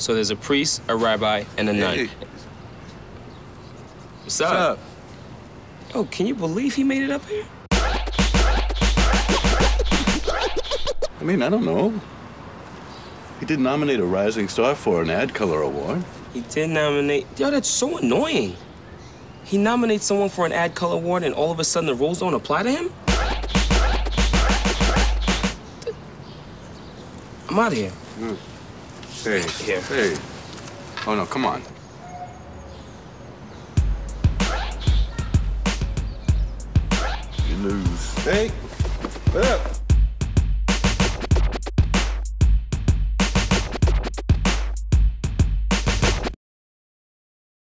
So there's a priest, a rabbi, and a nun. Hey, What's what's up? up? Oh, can you believe he made it up here? I mean, I don't know. He did nominate a Rising Star for an ADCOLOR Award. He did nominate. Yo, that's so annoying. He nominates someone for an ADCOLOR award, and all of a sudden the rules don't apply to him. I'm out of here. Hmm. Hey, Here. hey. Oh no, come on. You lose. Hey, what up?